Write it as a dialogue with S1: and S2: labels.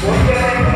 S1: One day.